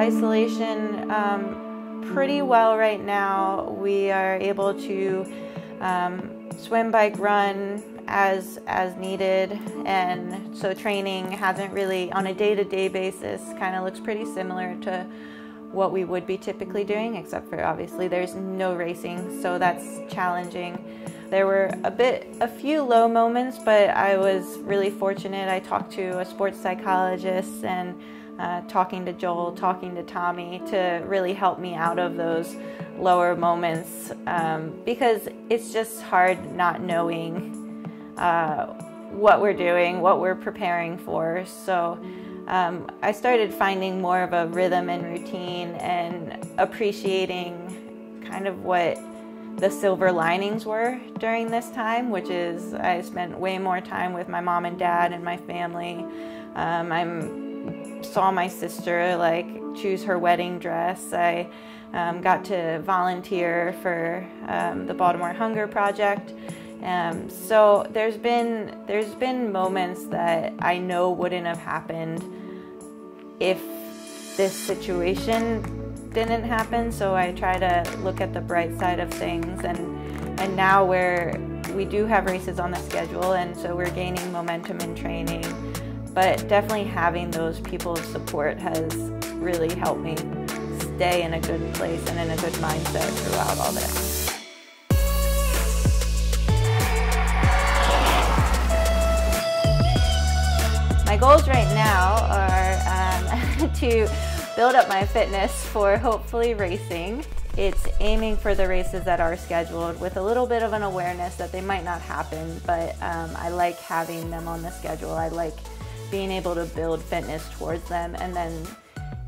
isolation um, pretty well right now. We are able to um, swim, bike, run as as needed, and so training hasn't really on a day-to-day basis. Kind of looks pretty similar to what we would be typically doing, except for obviously there's no racing, so that's challenging. There were a bit, a few low moments, but I was really fortunate. I talked to a sports psychologist and uh, talking to Joel, talking to Tommy to really help me out of those lower moments um, because it's just hard not knowing uh, what we're doing, what we're preparing for. So um, I started finding more of a rhythm and routine and appreciating kind of what the silver linings were during this time, which is I spent way more time with my mom and dad and my family. Um, I saw my sister like choose her wedding dress. I um, got to volunteer for um, the Baltimore Hunger Project. Um, so there's been there's been moments that I know wouldn't have happened if this situation didn't happen. So I try to look at the bright side of things, and and now we're we do have races on the schedule, and so we're gaining momentum in training. But definitely having those people of support has really helped me stay in a good place and in a good mindset throughout all this. My goals right now are um, to build up my fitness for hopefully racing. It's aiming for the races that are scheduled with a little bit of an awareness that they might not happen, but um, I like having them on the schedule. I like being able to build fitness towards them and then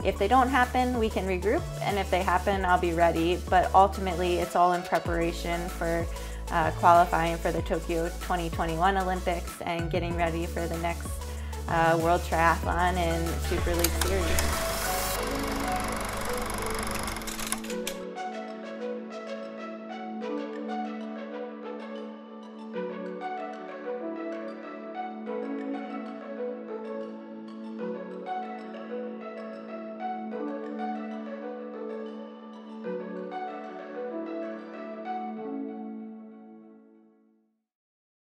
if they don't happen, we can regroup, and if they happen, I'll be ready. But ultimately, it's all in preparation for uh, qualifying for the Tokyo 2021 Olympics and getting ready for the next uh, World Triathlon and Super League Series.